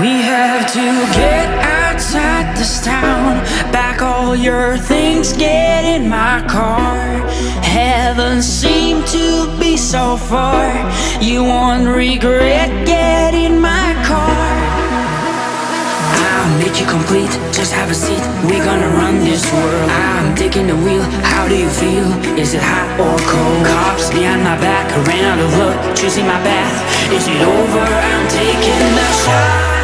We have to get outside this town. Back all your things, get in my car. Heaven seemed to be so far. You won't regret, get in my car. I'll make you complete, just have a seat. We're gonna run this world. I'm taking the wheel, how do you feel? Is it hot or cold? Cops behind my back, ran out of luck. Choosing my path, is it over? I'm taking the shot.